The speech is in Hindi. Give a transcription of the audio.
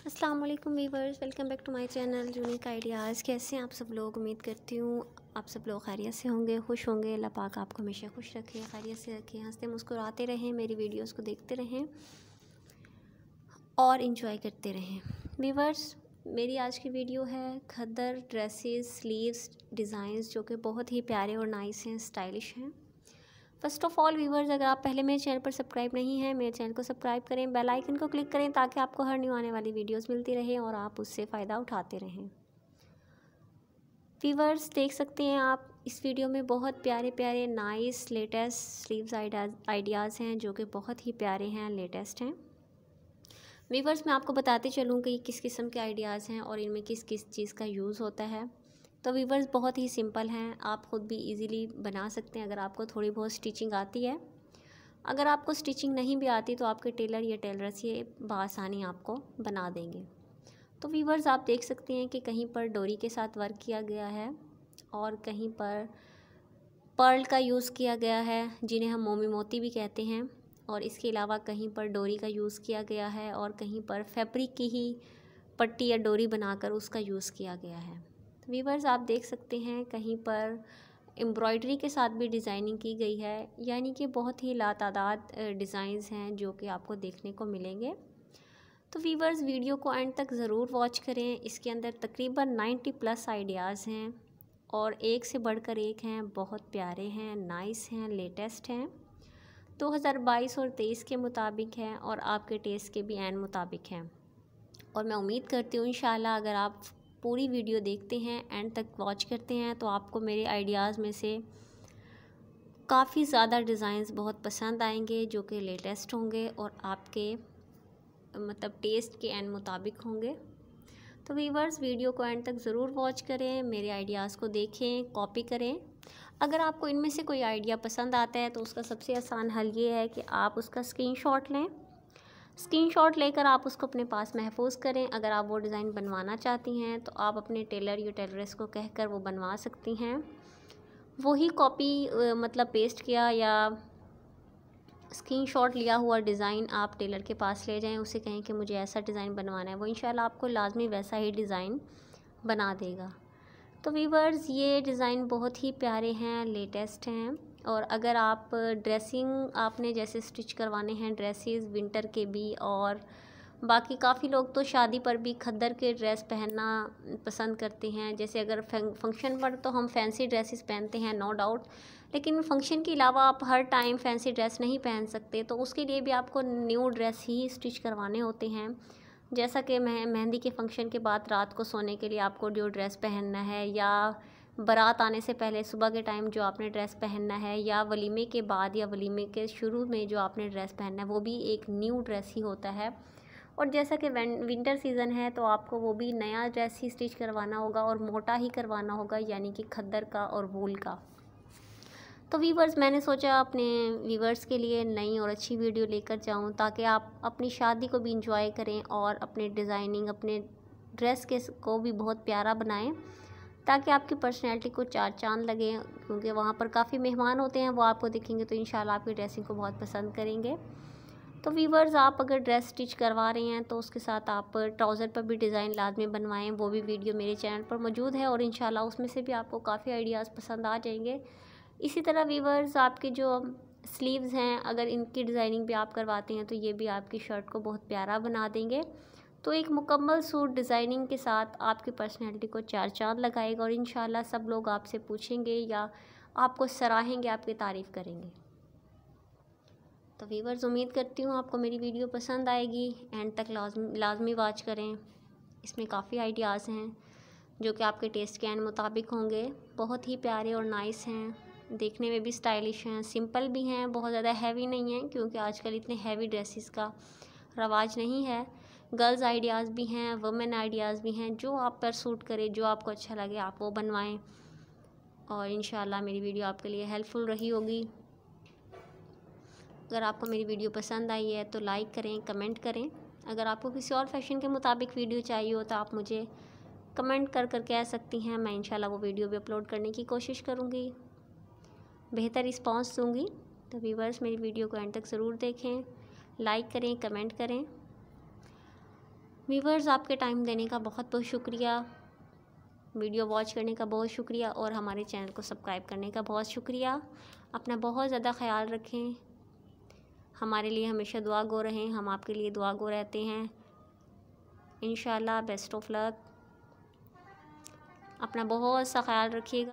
अस्सलाम वालेकुम viewers, welcome back to my channel unique ideas कैसे हैं आप सब लोग? उम्मीद करती हूँ आप सब लोग खैरियत से होंगे, खुश होंगे। अल्लाह पाक आपको हमेशा खुश रखें, खैरियत से रखें। हँसते मुस्कुराते रहें, मेरी वीडियोस को देखते रहें और इन्जॉय करते रहें। वीवर्स, मेरी आज की वीडियो है खदर ड्रेसेस स्लीव्स डिज़ाइंस जो कि बहुत ही प्यारे और नाइस हैं स्टाइलिश हैं। फ़र्स्ट ऑफ़ ऑल, व्यूवर्स, अगर आप पहले मेरे चैनल पर सब्सक्राइब नहीं है, मेरे चैनल को सब्सक्राइब करें, बेल आइकन को क्लिक करें ताकि आपको हर न्यू आने वाली वीडियोस मिलती रहे और आप उससे फ़ायदा उठाते रहें। व्यूवर्स, देख सकते हैं आप इस वीडियो में बहुत प्यारे प्यारे नाइस लेटेस्ट स्लीव्स आइडियाज़ हैं जो कि बहुत ही प्यारे हैं लेटेस्ट हैं। वीवर्स मैं आपको बताते चलूँ कि किस किस्म के आइडियाज़ हैं और इनमें किस किस चीज़ का यूज़ होता है। तो वीवर्स बहुत ही सिंपल हैं। आप ख़ुद भी इजीली बना सकते हैं। अगर आपको थोड़ी बहुत स्टिचिंग आती है। अगर आपको स्टिचिंग नहीं भी आती तो आपके टेलर या टेलरस ये बसानी आपको बना देंगे। तो वीवर्स आप देख सकते हैं कि कहीं पर डोरी के साथ वर्क किया गया है और कहीं पर पर्ल का यूज़ किया गया है, जिन्हें हम मोमी मोती भी कहते हैं। और इसके अलावा कहीं पर डोरी का यूज़ किया गया है और कहीं पर फैब्रिक की ही पट्टी या डोरी बनाकर उसका यूज़ किया गया है। वीवर्स आप देख सकते हैं, कहीं पर एम्ब्रॉयडरी के साथ भी डिज़ाइनिंग की गई है, यानी कि बहुत ही लातादाद डिज़ाइंस हैं जो कि आपको देखने को मिलेंगे। तो वीवर्स वीडियो को एंड तक ज़रूर वॉच करें। इसके अंदर तकरीबन 90 प्लस आइडियाज़ हैं और एक से बढ़कर एक हैं। बहुत प्यारे हैं नाइस हैं लेटेस्ट हैं। 2022 और 23 के मुताबिक हैं और आपके टेस्ट के भी एंड मुताबिक हैं। और मैं उम्मीद करती हूँ इन अगर आप पूरी वीडियो देखते हैं एंड तक वॉच करते हैं तो आपको मेरे आइडियाज़ में से काफ़ी ज़्यादा डिज़ाइंस बहुत पसंद आएँगे, जो कि लेटेस्ट होंगे और आपके मतलब टेस्ट के एंड मुताबिक होंगे। तो वीवर्स वीडियो को एंड तक ज़रूर वॉच करें, मेरे आइडियाज़ को देखें कॉपी करें। अगर आपको इनमें से कोई आइडिया पसंद आता है तो उसका सबसे आसान हल ये है कि आप उसका स्क्रीनशॉट लें। स्क्रीनशॉट लेकर आप उसको अपने पास महफूज करें। अगर आप वो डिज़ाइन बनवाना चाहती हैं तो आप अपने टेलर या टेलर्स को कहकर वो बनवा सकती हैं। वही कॉपी मतलब पेस्ट किया या स्क्रीनशॉट लिया हुआ डिज़ाइन आप टेलर के पास ले जाएँ, उसे कहें कि मुझे ऐसा डिज़ाइन बनवाना है, वो इंशाल्लाह आपको लाजमी वैसा ही डिज़ाइन बना देगा। तो वीवर्स ये डिज़ाइन बहुत ही प्यारे हैं, लेटेस्ट हैं। और अगर आप ड्रेसिंग आपने जैसे स्टिच करवाने हैं ड्रेसेस विंटर के भी और बाकी काफ़ी लोग तो शादी पर भी खद्दर के ड्रेस पहनना पसंद करते हैं। जैसे अगर फ़ंक्शन पर तो हम फैंसी ड्रेसेस पहनते हैं नो डाउट लेकिन फ़ंक्शन के अलावा आप हर टाइम फैंसी ड्रेस नहीं पहन सकते तो उसके लिए भी आपको न्यू ड्रेस ही स्टिच करवाने होते हैं। जैसा कि मह मेहंदी के फ़ंक्शन के बाद रात को सोने के लिए आपको न्यू ड्रेस पहनना है या बारात आने से पहले सुबह के टाइम जो आपने ड्रेस पहनना है या वलीमे के बाद या वलीमे के शुरू में जो आपने ड्रेस पहनना है, वो भी एक न्यू ड्रेस ही होता है। और जैसा कि विंटर सीज़न है तो आपको वो भी नया ड्रेस ही स्टिच करवाना होगा और मोटा ही करवाना होगा, यानी कि खद्दर का और वूल का। तो वीवर्स मैंने सोचा अपने वीवर्स के लिए नई और अच्छी वीडियो लेकर जाऊँ, ताकि आप अपनी शादी को भी इंजॉय करें और अपने डिज़ाइनिंग अपने ड्रेस के को भी बहुत प्यारा बनाएँ। ताकि आपकी पर्सनैलिटी को चार चाँद लगे, क्योंकि वहाँ पर काफ़ी मेहमान होते हैं, वो आपको देखेंगे तो इन आपकी ड्रेसिंग को बहुत पसंद करेंगे। तो वीवर्स आप अगर ड्रेस स्टिच करवा रहे हैं तो उसके साथ आप ट्राउज़र पर भी डिज़ाइन लाजमी बनवाएँ, वो भी वीडियो मेरे चैनल पर मौजूद है और इन उसमें से भी आपको काफ़ी आइडियाज़ पसंद आ जाएँगे। इसी तरह वीवर्स आपके जो स्लीव्स हैं, अगर इनकी डिज़ाइनिंग भी आप करवाते हैं तो ये भी आपकी शर्ट को बहुत प्यारा बना देंगे। तो एक मुकम्मल सूट डिज़ाइनिंग के साथ आपकी पर्सनैलिटी को चार चाँद लगाएगा और इन सब लोग आपसे पूछेंगे या आपको सराहेंगे, आपकी तारीफ़ करेंगे। तो वीवर्स उम्मीद करती हूँ आपको मेरी वीडियो पसंद आएगी। एंड तक लाजमी लाजमी वाच करें। इसमें काफ़ी आइडियाज़ हैं जो कि आपके टेस्ट के एंड मुताबिक होंगे। बहुत ही प्यारे और नाइस हैं। देखने में भी स्टाइलिश हैं। सिंपल भी हैं, बहुत ज़्यादा हैवी नहीं हैं क्योंकि आजकल इतने हैवी ड्रेसेस का रवाज नहीं है। गर्ल्स आइडियाज़ भी हैं, वुमेन आइडियाज़ भी हैं, जो आप पर सूट करे, जो आपको अच्छा लगे, आप वो बनवाएँ। और इन मेरी वीडियो आपके लिए हेल्पफुल रही होगी। अगर आपको मेरी वीडियो पसंद आई है तो लाइक करें, कमेंट करें। अगर आपको किसी और फ़ैशन के मुताबिक वीडियो चाहिए हो तो आप मुझे कमेंट कर कर कह सकती हैं। मैं इंशाल्लाह वो वीडियो भी अपलोड करने की कोशिश करूँगी। बेहतर रिस्पॉन्स दूँगी तो व्यूवर्स मेरी वीडियो को एंड तक ज़रूर देखें। लाइक करें, कमेंट करें। वीवर्स आपके टाइम देने का बहुत बहुत शुक्रिया। वीडियो वॉच करने का बहुत शुक्रिया और हमारे चैनल को सब्सक्राइब करने का बहुत शुक्रिया। अपना बहुत ज़्यादा ख्याल रखें। हमारे लिए हमेशा दुआ गो रहें। हम आपके लिए दुआ गो रहते हैं। इन बेस्ट ऑफ़ लक अपना बहुत सा ख्याल रखिएगा।